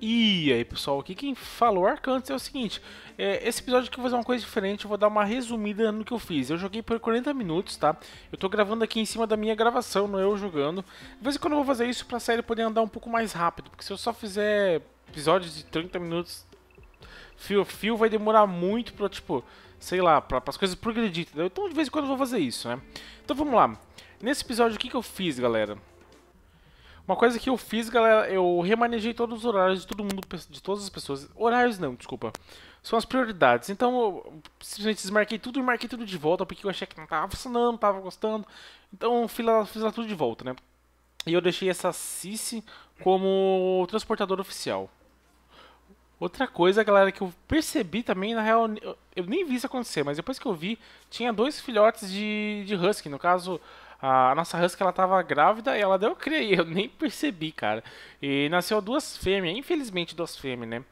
E aí pessoal, aqui quem falou Arcantes é o seguinte, é, esse episódio aqui eu vou fazer uma coisa diferente, eu vou dar uma resumida no que eu fiz. Eu joguei por 40 minutos, tá? Eu tô gravando aqui em cima da minha gravação, não é eu jogando. De vez em quando eu vou fazer isso pra série poder andar um pouco mais rápido, porque se eu só fizer episódios de 30 minutos fio fio vai demorar muito pra, tipo, sei lá, pra, as coisas progredir, entendeu? Então de vez em quando eu vou fazer isso, né? Então vamos lá. Nesse episódio o que, que eu fiz, galera? Uma coisa que eu fiz, galera, eu remanejei todos os horários de todo mundo, de todas as pessoas. Horários não, desculpa. São as prioridades. Então eu simplesmente desmarquei tudo e marquei tudo de volta, porque eu achei que não tava funcionando, não tava gostando. Então fiz lá, fiz lá tudo de volta, né? E eu deixei essa Cici como transportador oficial. Outra coisa, galera, que eu percebi também, na real, eu nem vi isso acontecer, mas depois que eu vi, tinha dois filhotes de, de Husky. No caso, a nossa Husky ela tava grávida e ela deu cria, eu nem percebi, cara. E nasceu duas fêmeas, infelizmente duas fêmeas, né?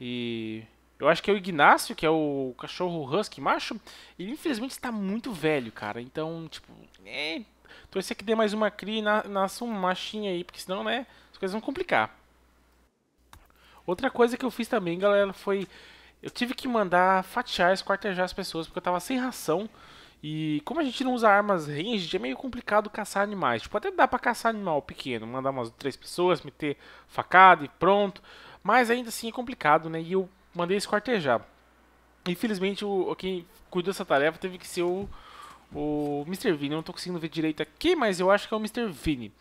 E eu acho que é o Ignácio, que é o cachorro Husky macho, e infelizmente está muito velho, cara. Então, tipo, é, torcer que dê mais uma cria e na, um machinho aí, porque senão, né, as coisas vão complicar. Outra coisa que eu fiz também, galera, foi eu tive que mandar fatiar, esquartejar as pessoas, porque eu tava sem ração. E como a gente não usa armas ranged, é meio complicado caçar animais. Tipo, até dá pra caçar animal pequeno, mandar umas três pessoas, meter facada e pronto. Mas ainda assim é complicado, né? E eu mandei esquartejar. Infelizmente, o, quem cuidou dessa tarefa teve que ser o, o Mr. Vini. Eu não tô conseguindo ver direito aqui, mas eu acho que é o Mr. Vini.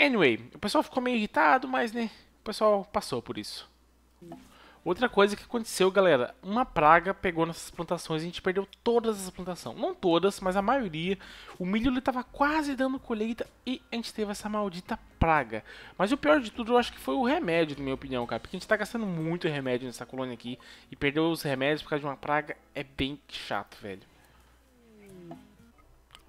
Anyway, o pessoal ficou meio irritado, mas né, o pessoal passou por isso. Outra coisa que aconteceu, galera, uma praga pegou nessas plantações e a gente perdeu todas as plantações. Não todas, mas a maioria. O milho ele tava quase dando colheita e a gente teve essa maldita praga. Mas o pior de tudo eu acho que foi o remédio, na minha opinião, cara. Porque a gente tá gastando muito remédio nessa colônia aqui e perder os remédios por causa de uma praga é bem chato, velho.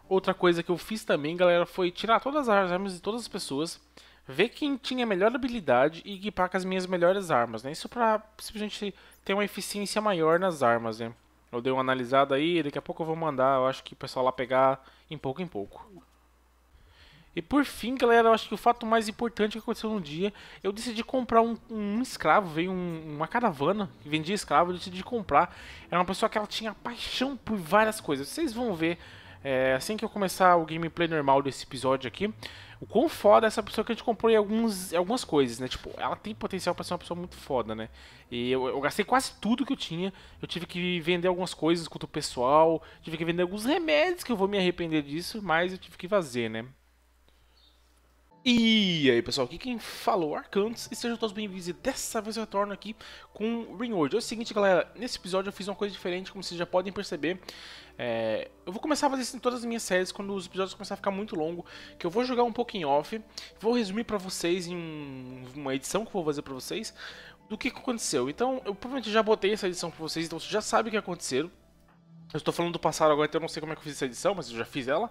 Outra coisa que eu fiz também, galera, foi tirar todas as armas de todas as pessoas ver quem tinha melhor habilidade e equipar com as minhas melhores armas, né? Isso pra simplesmente ter uma eficiência maior nas armas, né? Eu dei uma analisada aí, daqui a pouco eu vou mandar, eu acho que o pessoal lá pegar em pouco em pouco. E por fim, galera, eu acho que o fato mais importante que aconteceu no dia, eu decidi comprar um, um escravo, veio um, uma caravana que vendia escravo, eu decidi comprar. Era uma pessoa que ela tinha paixão por várias coisas. Vocês vão ver é, assim que eu começar o gameplay normal desse episódio aqui, o quão foda essa pessoa que a gente comprou em alguns, algumas coisas, né? Tipo, ela tem potencial para ser uma pessoa muito foda, né? E eu, eu, gastei quase tudo que eu tinha. Eu tive que vender algumas coisas com o pessoal, tive que vender alguns remédios que eu vou me arrepender disso, mas eu tive que fazer, né? E aí pessoal, aqui quem falou Arcantes e sejam todos bem-vindos e dessa vez eu retorno aqui com Ringworld. É o seguinte galera, nesse episódio eu fiz uma coisa diferente, como vocês já podem perceber é, Eu vou começar a fazer isso em todas as minhas séries quando os episódios começarem a ficar muito longo Que eu vou jogar um pouco em off, vou resumir pra vocês em uma edição que eu vou fazer pra vocês Do que aconteceu, então eu provavelmente já botei essa edição pra vocês, então vocês já sabem o que aconteceu Eu estou falando do passado agora, então eu não sei como é que eu fiz essa edição, mas eu já fiz ela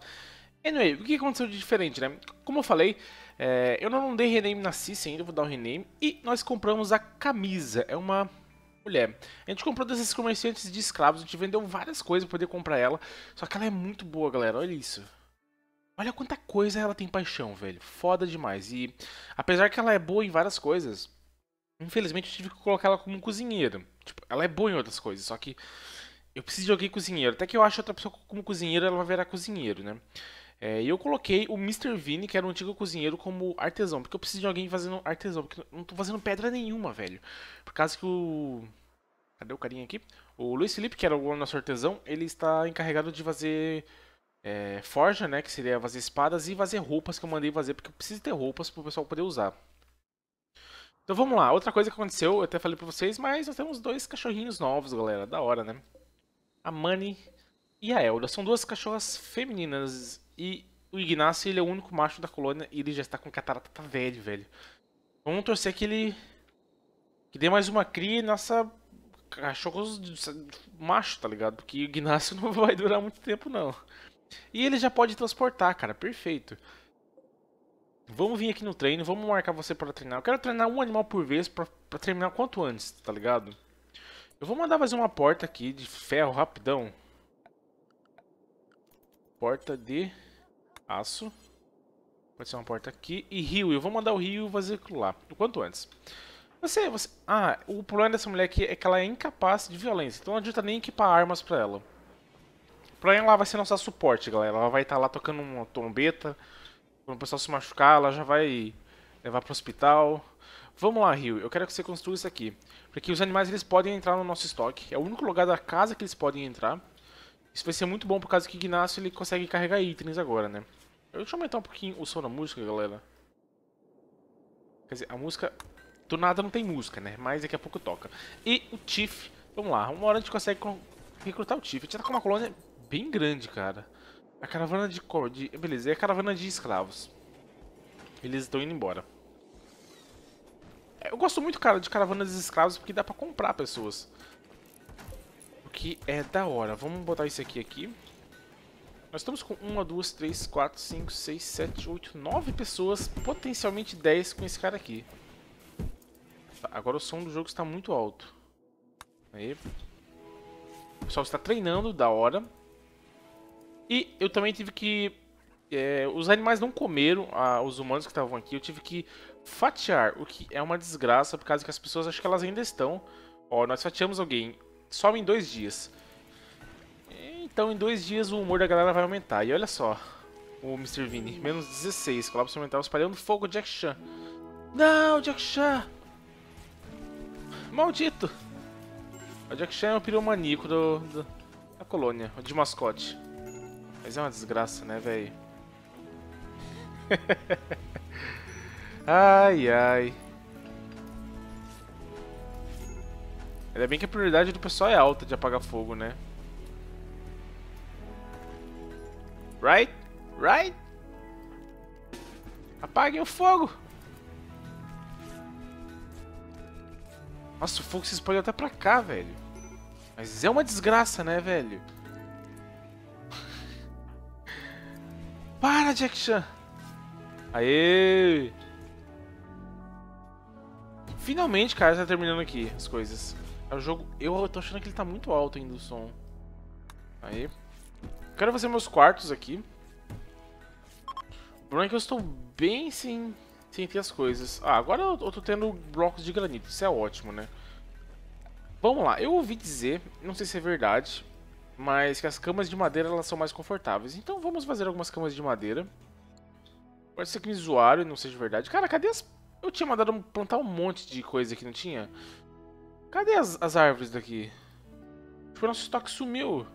Anyway, o que aconteceu de diferente, né? Como eu falei, é, eu não dei rename na Cici ainda, vou dar um rename. E nós compramos a camisa, é uma mulher. A gente comprou desses comerciantes de escravos, a gente vendeu várias coisas para poder comprar ela. Só que ela é muito boa, galera, olha isso. Olha quanta coisa ela tem paixão, velho. Foda demais. E apesar que ela é boa em várias coisas, infelizmente eu tive que colocar ela como cozinheira. Tipo, ela é boa em outras coisas, só que eu preciso de alguém cozinheiro. Até que eu acho outra pessoa como cozinheiro, ela vai virar cozinheiro, né? É, e eu coloquei o Mr. Vini, que era um antigo cozinheiro, como artesão. Porque eu preciso de alguém fazendo artesão. Porque não tô fazendo pedra nenhuma, velho. Por causa que o. Cadê o carinha aqui? O Luiz Felipe, que era o nosso artesão, ele está encarregado de fazer é, forja, né? Que seria fazer espadas e fazer roupas que eu mandei fazer. Porque eu preciso ter roupas para o pessoal poder usar. Então vamos lá. Outra coisa que aconteceu, eu até falei pra vocês, mas nós temos dois cachorrinhos novos, galera. Da hora, né? A Mani e a Elda. São duas cachorras femininas e o Ignacio, ele é o único macho da colônia e ele já está com catarata tá velho, velho. Vamos torcer que ele... Que dê mais uma cria e nossa... Cachorros macho, tá ligado? Porque o Ignacio não vai durar muito tempo, não. E ele já pode transportar, cara. Perfeito. Vamos vir aqui no treino, vamos marcar você para treinar. Eu quero treinar um animal por vez para terminar quanto antes, tá ligado? Eu vou mandar fazer uma porta aqui de ferro rapidão. Porta de aço. Pode ser uma porta aqui. E rio. Eu vou mandar o rio fazer aquilo lá. O quanto antes. Você, você... Ah, o problema dessa mulher aqui é que ela é incapaz de violência. Então não adianta nem equipar armas pra ela. Pra ela vai ser nossa suporte, galera. Ela vai estar tá lá tocando uma trombeta. Quando o pessoal se machucar, ela já vai levar pro hospital. Vamos lá, Rio. Eu quero que você construa isso aqui. Porque os animais eles podem entrar no nosso estoque. É o único lugar da casa que eles podem entrar. Isso vai ser muito bom por causa que Ignacio ele consegue carregar itens agora, né? Deixa eu aumentar um pouquinho o som da música, galera. Quer dizer, a música... Do nada não tem música, né? Mas daqui a pouco toca. E o Tiff. Vamos lá. Uma hora a gente consegue recrutar o Tiff. A gente tá com uma colônia bem grande, cara. A caravana de... de beleza, é a caravana de escravos. Eles estão indo embora. Eu gosto muito, cara, de caravanas de escravos porque dá pra comprar pessoas. O que é da hora. Vamos botar isso aqui aqui. Nós estamos com 1, 2, 3, 4, 5, 6, 7, 8, 9 pessoas. Potencialmente 10 com esse cara aqui. Tá, agora o som do jogo está muito alto. Aí. O pessoal está treinando, da hora. E eu também tive que... É, os animais não comeram ah, os humanos que estavam aqui. Eu tive que fatiar, o que é uma desgraça, por causa que as pessoas acham que elas ainda estão. Ó, nós fatiamos alguém só em dois dias. Então em dois dias o humor da galera vai aumentar. E olha só, o Mr. Vini, menos 16, colapso mental espalhando fogo Jack Chan. Não, Jack Chan! Maldito! O Jack Chan é o piromaníaco do, do, da colônia, de mascote. Mas é uma desgraça, né, velho? ai, ai. Ainda bem que a prioridade do pessoal é alta de apagar fogo, né? Right? Right? Apaguem o fogo! Nossa, o fogo se espalhou até pra cá, velho. Mas é uma desgraça, né, velho? Para, Jack Chan! Aê! Finalmente, cara, tá terminando aqui as coisas. É o jogo... Eu tô achando que ele tá muito alto ainda o som. Aí. Quero fazer meus quartos aqui. O problema é que eu estou bem sem, sem ter as coisas. Ah, agora eu, tô tendo blocos de granito. Isso é ótimo, né? Vamos lá. Eu ouvi dizer, não sei se é verdade, mas que as camas de madeira elas são mais confortáveis. Então vamos fazer algumas camas de madeira. Pode ser que me zoaram e não seja verdade. Cara, cadê as... Eu tinha mandado plantar um monte de coisa aqui, não tinha? Cadê as, as árvores daqui? Tipo, nosso estoque sumiu.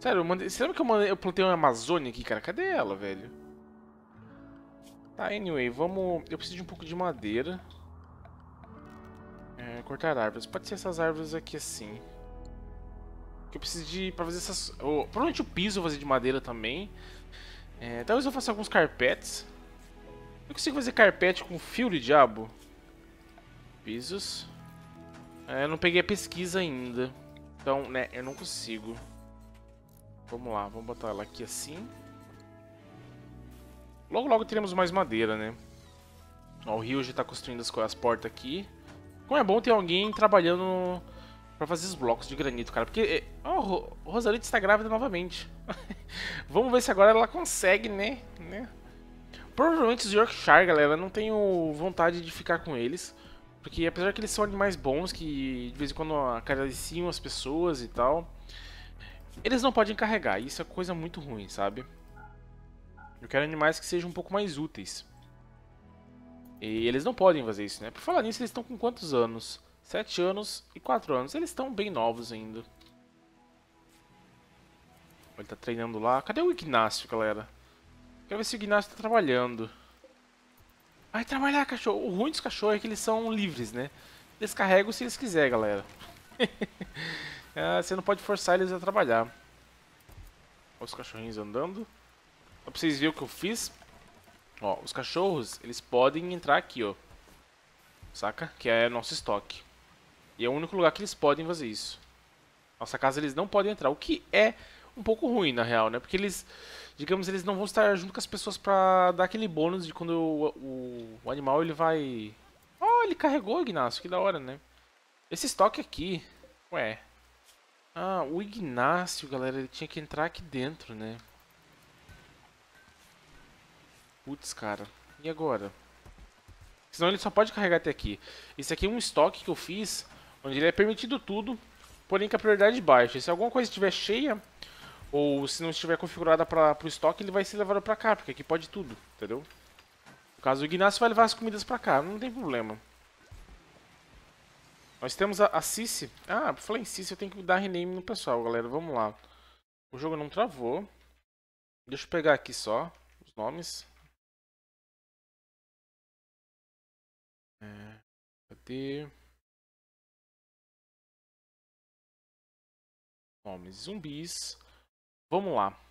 Sério, eu mandei... Você lembra que eu, mandei... eu plantei uma Amazônia aqui, cara? Cadê ela, velho? Tá, anyway, vamos... Eu preciso de um pouco de madeira. É, cortar árvores. Pode ser essas árvores aqui assim. Eu preciso de... Pra fazer essas... Oh, provavelmente o piso eu vou fazer de madeira também. É, talvez eu faça alguns carpetes. Eu consigo fazer carpete com fio de diabo? Pisos. É, eu não peguei a pesquisa ainda. Então, né, eu não consigo. Vamos lá, vamos botar ela aqui assim. Logo, logo teremos mais madeira, né? Ó, o Rio já está construindo as, as portas aqui. Como é bom ter alguém trabalhando para fazer os blocos de granito, cara. Porque oh, Rosalita está grávida novamente. Vamos ver se agora ela consegue, né? né? Provavelmente os Yorkshire, galera, não tenho vontade de ficar com eles. Porque apesar que eles são animais bons, que de vez em quando acariciam as pessoas e tal... Eles não podem carregar, isso é coisa muito ruim, sabe? Eu quero animais que sejam um pouco mais úteis. E eles não podem fazer isso, né? Por falar nisso, eles estão com quantos anos? 7 anos e 4 anos. Eles estão bem novos ainda. Ele tá treinando lá. Cadê o Ignacio, galera? Quero ver se o Ignacio tá trabalhando. Vai trabalhar, cachorro. O ruim dos cachorros é que eles são livres, né? Eles carregam se eles quiserem, galera. É, você não pode forçar eles a trabalhar. Olha os cachorrinhos andando. Só pra vocês verem o que eu fiz. Ó, os cachorros, eles podem entrar aqui, ó. Saca? Que é nosso estoque. E é o único lugar que eles podem fazer isso. Nossa casa eles não podem entrar. O que é um pouco ruim, na real, né? Porque eles, digamos, eles não vão estar junto com as pessoas pra dar aquele bônus de quando o, o, o animal ele vai... Oh, ele carregou, Ignacio. Que da hora, né? Esse estoque aqui... Ué, ah, o Ignácio, galera, ele tinha que entrar aqui dentro, né? Putz, cara. E agora? Senão ele só pode carregar até aqui. Esse aqui é um estoque que eu fiz, onde ele é permitido tudo, porém com a prioridade baixa. Se alguma coisa estiver cheia, ou se não estiver configurada para o estoque, ele vai ser levado para cá, porque aqui pode tudo, entendeu? No caso, o Ignacio vai levar as comidas para cá, não tem problema. Nós temos a, a Cici. Ah, por falar em Cici, eu tenho que dar rename no pessoal, galera. Vamos lá. O jogo não travou. Deixa eu pegar aqui só os nomes. É, cadê? Nomes zumbis. Vamos lá.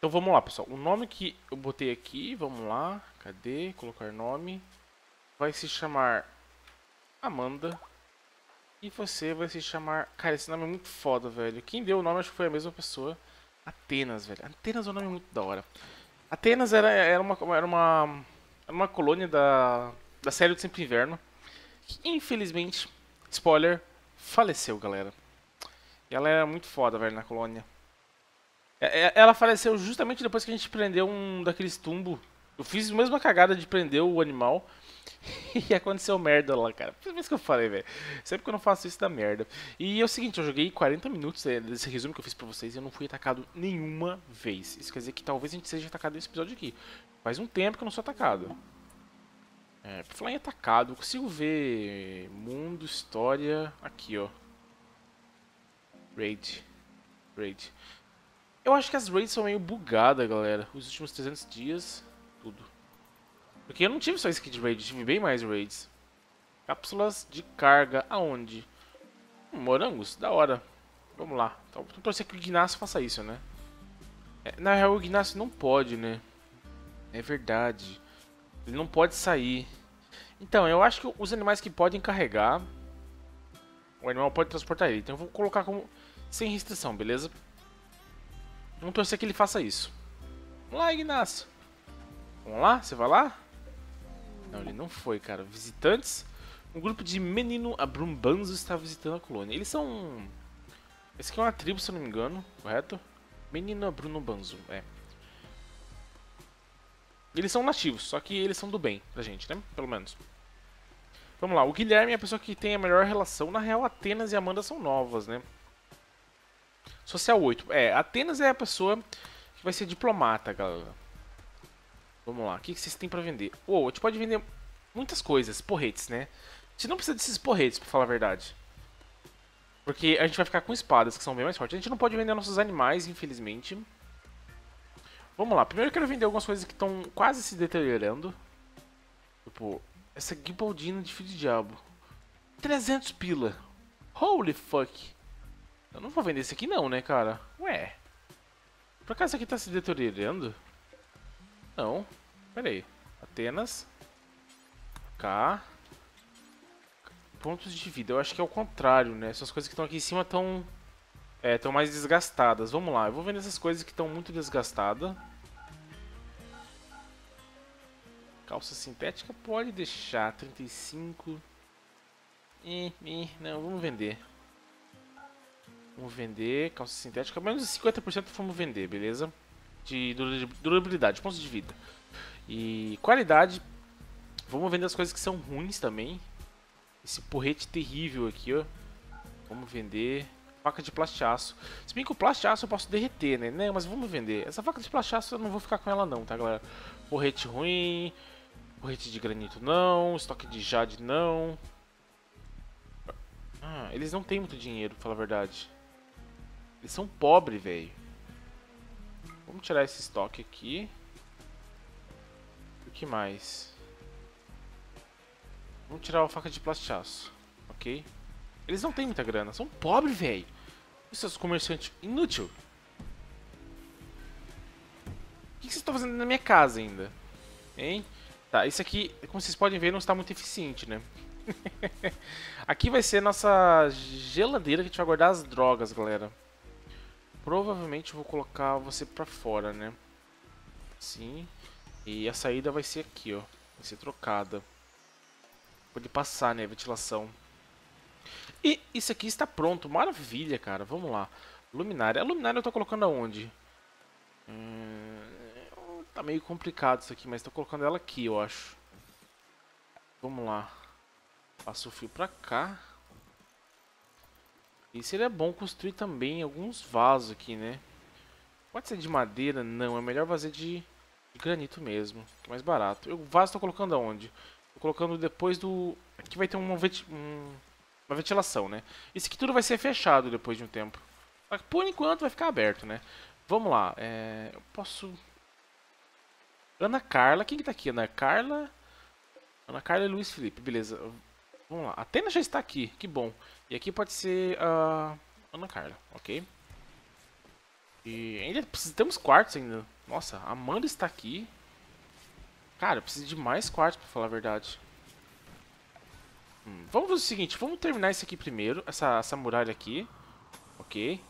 Então vamos lá, pessoal. O nome que eu botei aqui, vamos lá. Cadê? Colocar nome. Vai se chamar Amanda. E você vai se chamar... Cara, esse nome é muito foda, velho. Quem deu o nome acho que foi a mesma pessoa. Atenas, velho. Atenas é um nome muito da hora. Atenas era, era, uma, era, uma, era uma colônia da, da série do Sempre Inverno. Que, infelizmente, spoiler, faleceu, galera. E ela era muito foda, velho, na colônia. É, é, ela faleceu justamente depois que a gente prendeu um daqueles tumbos. Eu fiz a mesma cagada de prender o animal. e aconteceu merda lá, cara. Por isso que eu falei, velho. Sempre que eu não faço isso dá merda. E é o seguinte, eu joguei 40 minutos é, desse resumo que eu fiz pra vocês e eu não fui atacado nenhuma vez. Isso quer dizer que talvez a gente seja atacado nesse episódio aqui. Faz um tempo que eu não sou atacado. É, pra falar em atacado, eu consigo ver mundo, história, aqui ó. Raid. Raid. Eu acho que as raids são meio bugadas, galera. Os últimos 300 dias, tudo. Porque eu não tive só esse de raid, tive bem mais raids. Cápsulas de carga, aonde? Hum, morangos, da hora. Vamos lá. Então, torcer que o Ignacio faça isso, né? É, na real, o Ignacio não pode, né? É verdade. Ele não pode sair. Então, eu acho que os animais que podem carregar... O animal pode transportar ele. Então eu vou colocar como... Sem restrição, beleza? Vamos torcer que ele faça isso. Vamos lá, Ignacio. Vamos lá? Você vai lá? Não, ele não foi, cara. Visitantes. Um grupo de menino abrumbanzo está visitando a colônia. Eles são... Esse aqui é uma tribo, se eu não me engano. Correto? Menino abrumbanzo, é. Eles são nativos, só que eles são do bem pra gente, né? Pelo menos. Vamos lá, o Guilherme é a pessoa que tem a melhor relação. Na real, Atenas e Amanda são novas, né? Social 8. É, Atenas é a pessoa que vai ser diplomata, galera. Vamos lá, o que, vocês têm pra vender? Oh, a gente pode vender muitas coisas, porretes, né? A gente não precisa desses porretes, pra falar a verdade. Porque a gente vai ficar com espadas, que são bem mais fortes. A gente não pode vender nossos animais, infelizmente. Vamos lá, primeiro eu quero vender algumas coisas que estão quase se deteriorando. Tipo, essa Gibaldina de filho de diabo. 300 pila. Holy fuck. Eu não vou vender esse aqui não, né, cara? Ué. Por acaso esse aqui tá se deteriorando? Não. Pera aí. Atenas. K. Pontos de vida. Eu acho que é o contrário, né? Essas coisas que estão aqui em cima estão... É, estão mais desgastadas. Vamos lá. Eu vou vender essas coisas que estão muito desgastadas. Calça sintética pode deixar. 35. Eh, eh, não, vamos vender. Vamos vender calça sintética. Menos de 50% vamos vender, beleza? De durabilidade, pontos de vida. E qualidade. Vamos vender as coisas que são ruins também. Esse porrete terrível aqui, ó. Vamos vender. Faca de plastiaço. Se bem que o plastiaço eu posso derreter, né? né? Mas vamos vender. Essa faca de plastiaço eu não vou ficar com ela não, tá, galera? Porrete ruim. Porrete de granito não. Estoque de jade não. Ah, eles não têm muito dinheiro, pra falar a verdade. Eles são pobres, velho. Vamos tirar esse estoque aqui. O que mais? Vamos tirar a faca de plastiaço. Ok? Eles não têm muita grana. São pobres, velho. Seus comerciantes inútil. O que vocês estão fazendo na minha casa ainda? Hein? Tá, isso aqui, como vocês podem ver, não está muito eficiente, né? aqui vai ser nossa geladeira que a gente vai guardar as drogas, galera. Provavelmente vou colocar você pra fora, né? Sim. E a saída vai ser aqui, ó. Vai ser trocada. Pode passar, né? Ventilação. E isso aqui está pronto. Maravilha, cara. Vamos lá. Luminária. A luminária eu tô colocando aonde? Hum, tá meio complicado isso aqui, mas tô colocando ela aqui, eu acho. Vamos lá. Passo o fio pra cá. E seria bom construir também alguns vasos aqui, né? Pode ser de madeira? Não, é melhor fazer de, de granito mesmo, que é mais barato. O vaso tô colocando aonde? Tô colocando depois do... Aqui vai ter uma, um... uma ventilação, né? Isso aqui tudo vai ser fechado depois de um tempo. Por enquanto vai ficar aberto, né? Vamos lá, é... eu posso... Ana Carla, quem que tá aqui? Ana Carla... Ana Carla e Luiz Felipe, beleza. Vamos lá, a Atena já está aqui, que bom. E aqui pode ser a uh, Ana Carla, ok? E ainda precisamos quartos ainda. Nossa, a Amanda está aqui. Cara, eu preciso de mais quartos para falar a verdade. Hum, vamos fazer o seguinte, vamos terminar isso aqui primeiro, essa, essa muralha aqui. Ok.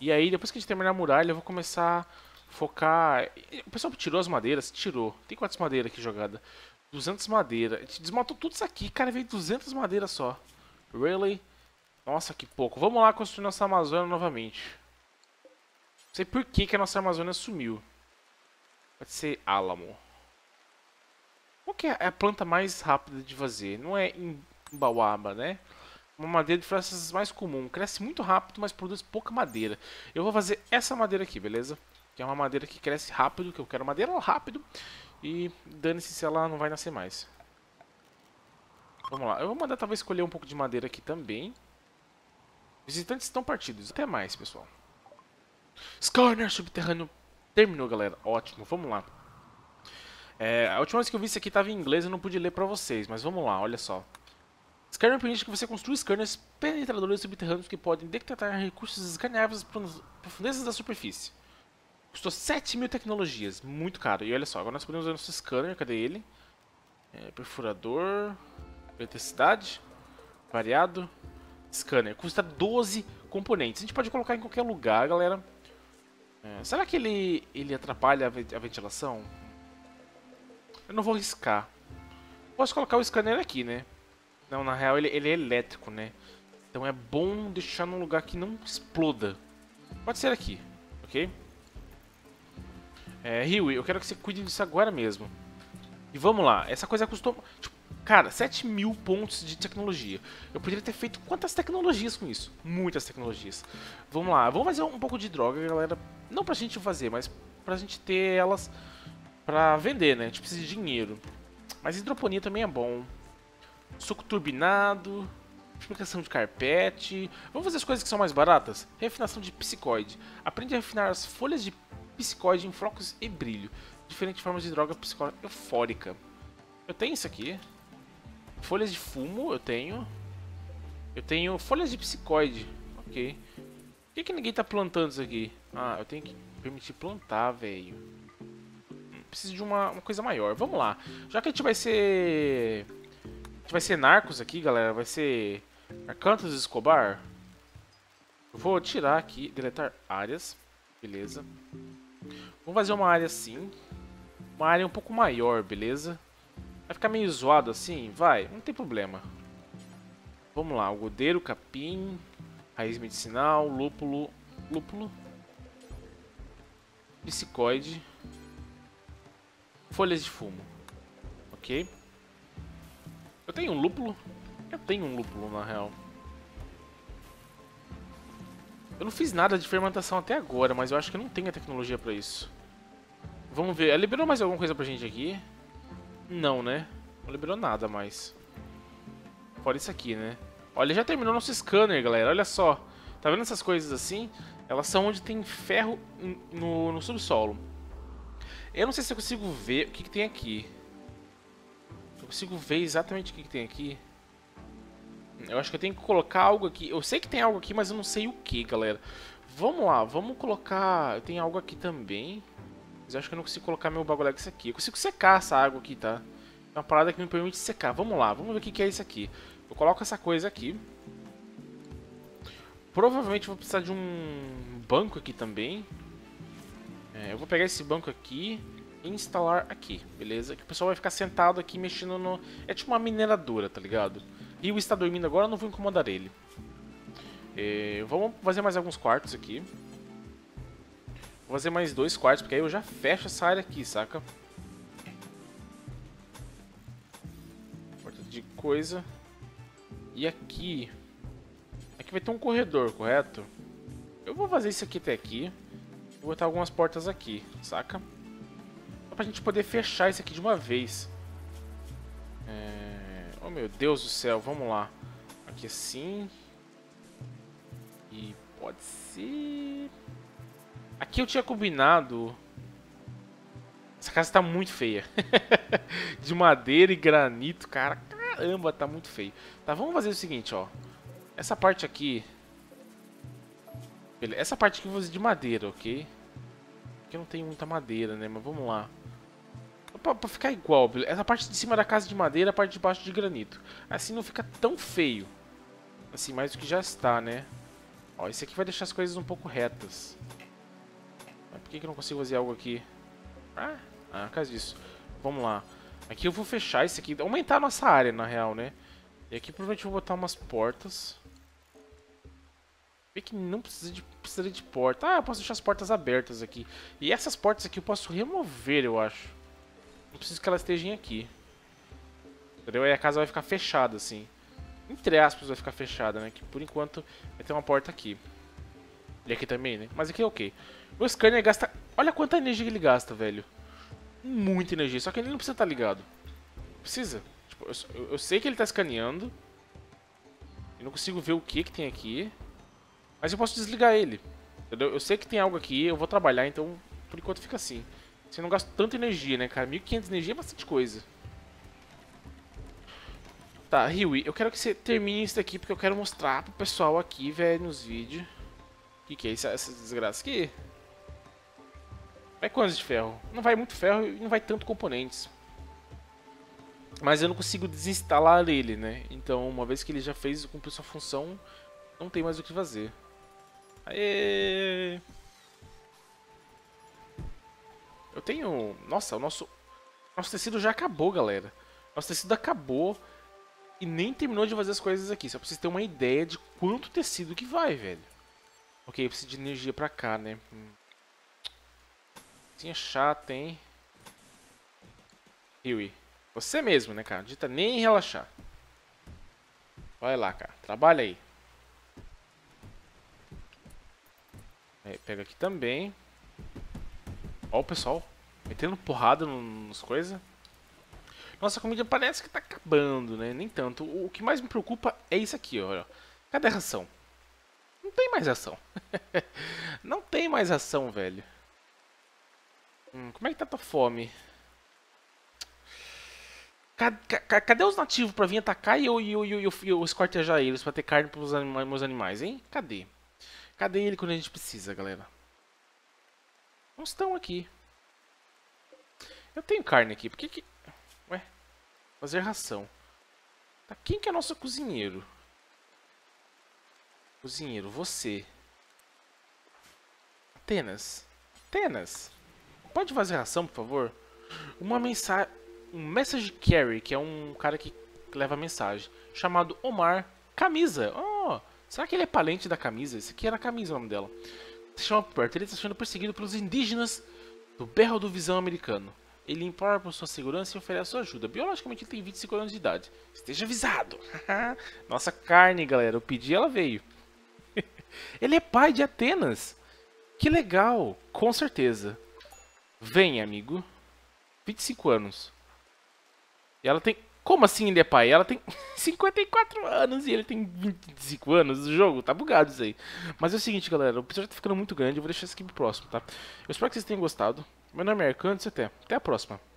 E aí, depois que a gente terminar a muralha, eu vou começar a focar... O pessoal tirou as madeiras? Tirou. Tem quantas madeiras aqui jogada? 200 madeira. A gente desmatou tudo isso aqui, cara, veio 200 madeiras só. Really? Nossa, que pouco. Vamos lá construir nossa Amazônia novamente. Não sei por que, que a nossa Amazônia sumiu. Pode ser álamo. Qual que é a planta mais rápida de fazer? Não é imbauaba, né? Uma madeira de florestas mais comum. Cresce muito rápido, mas produz pouca madeira. Eu vou fazer essa madeira aqui, beleza? Que é uma madeira que cresce rápido, que eu quero madeira rápido. E dane-se se ela não vai nascer mais. Vamos lá. Eu vou mandar talvez escolher um pouco de madeira aqui também. Visitantes estão partidos. Até mais, pessoal. Scanner subterrâneo terminou, galera. Ótimo. Vamos lá. É, a última vez que eu vi isso aqui estava em inglês eu não pude ler para vocês. Mas vamos lá, olha só. Scanner permite que você construa scanners penetradores subterrâneos que podem detectar recursos escaneáveis nas profundezas da superfície. Custou 7 mil tecnologias, muito caro. E olha só, agora nós podemos usar nosso scanner, cadê ele? É, perfurador, eletricidade, variado, scanner. Custa 12 componentes. A gente pode colocar em qualquer lugar, galera. É, será que ele, ele atrapalha a ventilação? Eu não vou riscar. Posso colocar o scanner aqui, né? Não, na real ele, ele é elétrico, né? Então é bom deixar num lugar que não exploda. Pode ser aqui, ok? É, Rio, eu quero que você cuide disso agora mesmo. E vamos lá, essa coisa custou... Tipo, cara, 7 mil pontos de tecnologia. Eu poderia ter feito quantas tecnologias com isso? Muitas tecnologias. Vamos lá, vamos fazer um pouco de droga, galera. Não pra gente fazer, mas pra gente ter elas pra vender, né? A gente precisa de dinheiro. Mas hidroponia também é bom. Suco turbinado, multiplicação de carpete. Vamos fazer as coisas que são mais baratas? Refinação de psicoide. Aprende a refinar as folhas de psicoide em flocos e brilho. Diferentes formas de droga psicótica eufórica. Eu tenho isso aqui. Folhas de fumo, eu tenho. Eu tenho folhas de psicoide. Ok. Por que, que ninguém tá plantando isso aqui? Ah, eu tenho que permitir plantar, velho. Preciso de uma, uma coisa maior. Vamos lá. Já que a gente vai ser... A gente vai ser narcos aqui, galera. Vai ser... Arcantos Escobar. Eu vou tirar aqui, deletar áreas. Beleza. Vamos fazer uma área assim. Uma área um pouco maior, beleza? Vai ficar meio zoado assim? Vai, não tem problema. Vamos lá, algodeiro, capim, raiz medicinal, lúpulo, lúpulo, psicoide, folhas de fumo. Ok? Eu tenho um lúpulo? Eu tenho um lúpulo, na real. Eu não fiz nada de fermentação até agora, mas eu acho que não tenho a tecnologia pra isso. Vamos ver. Ela liberou mais alguma coisa pra gente aqui? Não, né? Não liberou nada mais. Fora isso aqui, né? Olha, já terminou nosso scanner, galera. Olha só. Tá vendo essas coisas assim? Elas são onde tem ferro no, no subsolo. Eu não sei se eu consigo ver o que, que tem aqui. Eu consigo ver exatamente o que, que tem aqui. Eu acho que eu tenho que colocar algo aqui. Eu sei que tem algo aqui, mas eu não sei o que, galera. Vamos lá, vamos colocar... Tem algo aqui também. Mas eu acho que eu não consigo colocar meu bagulho aqui. aqui. Eu consigo secar essa água aqui, tá? É uma parada que me permite secar. Vamos lá, vamos ver o que é isso aqui. Eu coloco essa coisa aqui. Provavelmente vou precisar de um banco aqui também. É, eu vou pegar esse banco aqui e instalar aqui, beleza? Que o pessoal vai ficar sentado aqui mexendo no... É tipo uma mineradora, tá ligado? E o está dormindo agora, não vou incomodar ele. É, vamos fazer mais alguns quartos aqui. Vou fazer mais dois quartos, porque aí eu já fecho essa área aqui, saca? Porta de coisa. E aqui... Aqui vai ter um corredor, correto? Eu vou fazer isso aqui até aqui. Vou botar algumas portas aqui, saca? Só pra gente poder fechar isso aqui de uma vez. É... Oh meu Deus do céu, vamos lá. Aqui assim. E pode ser... Aqui eu tinha combinado... Essa casa tá muito feia. de madeira e granito, cara. Caramba, tá muito feio. Tá, vamos fazer o seguinte, ó. Essa parte aqui... Essa parte aqui eu vou fazer de madeira, ok? Aqui não tem muita madeira, né? Mas vamos lá. Pra, pra, ficar igual, essa parte de cima da casa de madeira, a parte de baixo de granito. Assim não fica tão feio. Assim, mais do que já está, né? Ó, esse aqui vai deixar as coisas um pouco retas. Por que, que eu não consigo fazer algo aqui? Ah, ah, por causa disso. Vamos lá. Aqui eu vou fechar esse aqui, aumentar a nossa área, na real, né? E aqui provavelmente eu vou botar umas portas. Vê que não precisa de, precisa de porta. Ah, eu posso deixar as portas abertas aqui. E essas portas aqui eu posso remover, eu acho. Não preciso que elas estejam aqui. Entendeu? Aí a casa vai ficar fechada, assim. Entre aspas vai ficar fechada, né? Que por enquanto vai ter uma porta aqui. E aqui também, né? Mas aqui é ok. O scanner gasta... Olha quanta energia ele gasta, velho. Muita energia. Só que ele não precisa estar tá ligado. Precisa. Tipo, eu, eu, sei que ele está escaneando. Eu não consigo ver o que que tem aqui. Mas eu posso desligar ele. Entendeu? Eu sei que tem algo aqui, eu vou trabalhar, então por enquanto fica assim. Você não gasta tanta energia, né, cara? 1500 energia é bastante coisa. Tá, Riwi, eu quero que você termine isso daqui porque eu quero mostrar pro pessoal aqui, velho, nos vídeos. O que, que é isso, essa desgraça aqui? Vai quantos de ferro? Não vai muito ferro e não vai tanto componentes. Mas eu não consigo desinstalar ele, né? Então, uma vez que ele já fez cumpriu sua função, não tem mais o que fazer. Aê! Eu tenho... Nossa, o nosso... Nosso tecido já acabou, galera. Nosso tecido acabou e nem terminou de fazer as coisas aqui. Só pra vocês terem uma ideia de quanto tecido que vai, velho. Ok, eu preciso de energia pra cá, né? Hum. Tinha chato, hein? Yui. Você mesmo, né, cara? Dita nem relaxar. Vai lá, cara. Trabalha aí. aí pega aqui também. Ó o pessoal. Metendo porrada nos coisas. Nossa, a comida parece que tá acabando, né? Nem tanto. O que mais me preocupa é isso aqui, ó. Cadê a ração? Não tem mais ração. Não tem mais ração, velho. Hum, como é que tá tua fome? Cadê, os nativos pra vir atacar e eu, eu, eu, eu escortejar eles pra ter carne pros anima meus animais, hein? Cadê? Cadê ele quando a gente precisa, galera? Não estão aqui. Eu tenho carne aqui, por que que... Ué? Fazer ração. Tá, quem que é nosso cozinheiro? Cozinheiro, você. Atenas. Atenas. Pode fazer ração, por favor? Uma mensagem... Um message carry, que é um cara que leva mensagem. Chamado Omar Camisa. Oh, será que ele é palente da camisa? Esse aqui era a camisa, o nome dela. Se chama perto. Ele está sendo perseguido pelos indígenas do berro do visão americano. Ele implora por sua segurança e oferece sua ajuda. Biologicamente ele tem 25 anos de idade. Esteja avisado. Nossa carne, galera. Eu pedi ela veio. ele é pai de Atenas. Que legal. Com certeza. Vem, amigo. 25 anos. E ela tem... Como assim ele é pai? Ela tem 54 anos e ele tem 25 anos. O jogo tá bugado isso aí. Mas é o seguinte, galera. O episódio tá ficando muito grande. Eu vou deixar isso aqui pro próximo, tá? Eu espero que vocês tenham gostado. Meu nome é Arcantes até. Até a próxima.